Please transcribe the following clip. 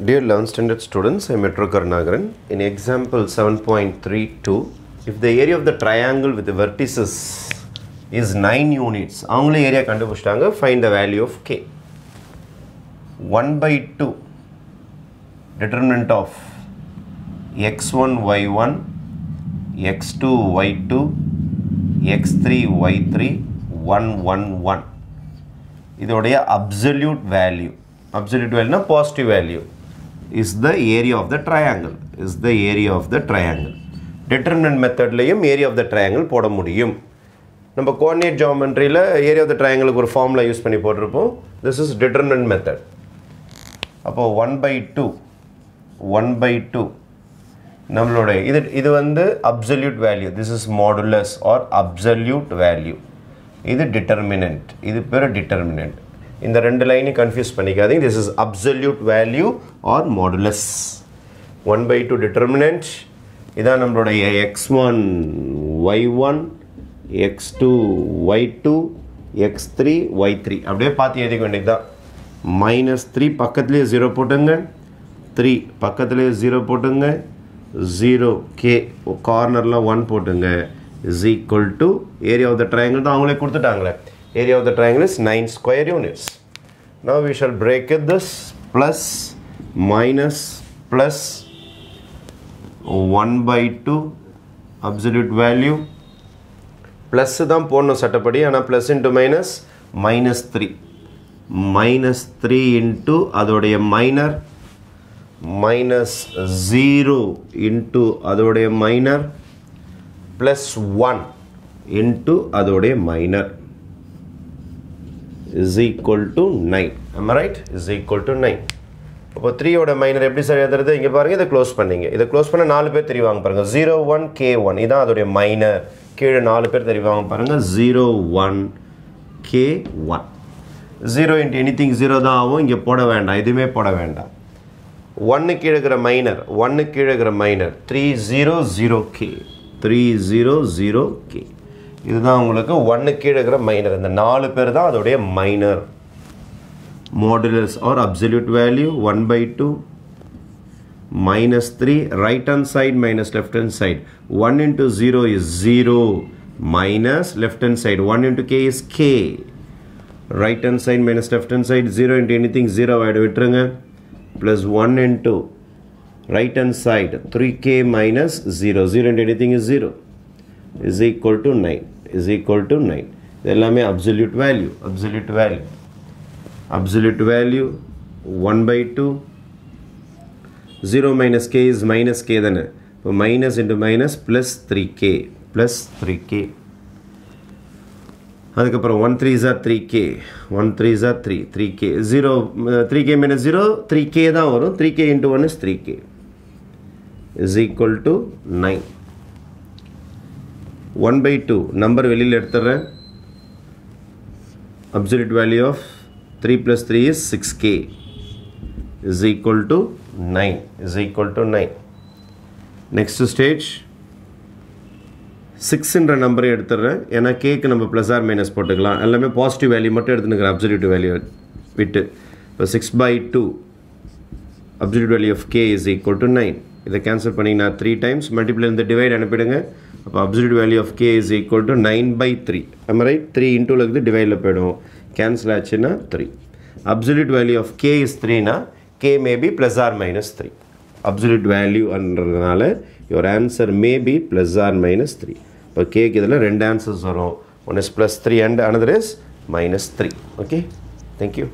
Dear 11th standard students, I am Metro Karnagaran. In example 7.32, if the area of the triangle with the vertices is 9 units, அவங்களே area கண்டுபிடிச்சிட்டாங்க find the value of k. 1 by 2 determinant of x1 y1 x2 y2 x3 y3 1 1 1 இதோடைய absolute value absolute வேல்யூனா positive value is the area of the triangle is the area of the triangle determinant மெத்தட்லேயும் area of the triangle போட முடியும். நம்ம coordinate ஜாமெண்ட்ரியில் area of the ட்ரையாங்கிளுக்கு ஒரு formula use பண்ணி போட்டிருப்போம். திஸ் இஸ் டிட்டர்மினன்ட் மெத்தட் அப்போது one by two one by two நம்மளோட இது இது வந்து absolute value this is modulus or absolute value இது டிட்டர்மினன்ட் இது பேர் டிட்டர்மினன்ட் இந்த ரெண்டு லைனையும் கன்ஃபியூஸ் பண்ணிக்காதீங்க. This is absolute value or modulus one by two determinant இதான் நம்மளுடைய x one y one x two y two x three y three அப்படியே பார்த்து எழுதிக்க வேண்டியது தான் மைனஸ் த்ரீ பக்கத்துலேயே ஜீரோ போட்டுங்க. த்ரீ பக்கத்துலேயே ஜீரோ போட்டுங்க. ஜீரோ கே கார்னரில் ஒன் போட்டுங்க. Is equal to area of the triangle தான் அவங்களே கொடுத்துட்டாங்களே. Area of the triangle is nine square units now we shall break it this plus minus plus 1 by 2 absolute value. Plus தான் போடணும் சட்டப்படி ஆனால் plus into minus minus three minus three into அதோடைய minor minus zero into அதோடைய minor plus one into அதோடைய minor is equal to nine நம்ம right is equal to nine இப்போ த்ரீயோட மைனர் எப்படி சார் எழுதுறது? இங்கே பாருங்கள் இதை க்ளோஸ் பண்ணீங்க. இதை க்ளோஸ் பண்ண நாலு பேர் தெரிவாங்க பாருங்கள் ஜீரோ ஒன் கே ஒன் இதான் அதோடைய மைனர் கீழே நாலு பேர் தெரிவாங்க பாருங்கள் zero one k one zero into anything zero தான் ஆகும். இங்கே போட வேண்டாம். எதுவுமே போட வேண்டாம். ஒன்று கீழே இருக்கிற மைனர் ஒன்று கீழே இருக்கிற minor three zero zero k three zero zero k இதுதான் உங்களுக்கு ஒன்று கீழே இருக்கிற மைனர் இந்த நாலு பேர் தான் அதோடைய minor modulus or absolute value 1 by 2 minus 3 right hand side minus left hand side 1 into 0 is 0 minus left hand side 1 into k is k right hand side minus left hand side 0 into anything 0 ஆயிடு விட்டுருங்க plus 1 into right hand side 3k minus 0 0 into anything is 0 is equal to 9 is equal to nine இது எல்லாமே absolute value absolute value absolute value one by two zero minus k is minus k தானே இப்போ minus into minus plus three k plus three k அதுக்கப்புறம் one three ஜா three k one three ஜா three three k zero three k minus zero three k தான் வரும் three k into one is three k is equal to nine one by two number வெளியில் எடுத்துடுறேன் absolute value of 3 plus 3 is 6k is equal to 9 is equal to 9 next stage. 6ன்ற நம்பரை எடுத்துடுறேன் ஏன்னா கேக்கு நம்ம plus or minus போட்டுக்கலாம். எல்லாமே positive value மட்டும் எடுத்துனுக்கிறேன். Absolute value விட்டு. இப்போ six by two absolute value of k is equal to nine இதை கேன்சல் பண்ணிங்கன்னா த்ரீ டைம்ஸ் மல்டிப்ளை இந்த டிவைட் அனுப்பிடுங்க. அப்போ absolute value of k is equal to nine by three நம்ம ரைட் த்ரீ இன்டூவில் இருக்குது டிவைடில் போயிடும். கேன்சல் ஆச்சுன்னா three absolute value of k is த்ரீனா k may be plus or minus three absolute வேல்யூன்றதுனால your answer may be plus or minus three இப்போ கேக்கு இதில் ரெண்டு answers வரும். One is plus three and another is minus three okay thank you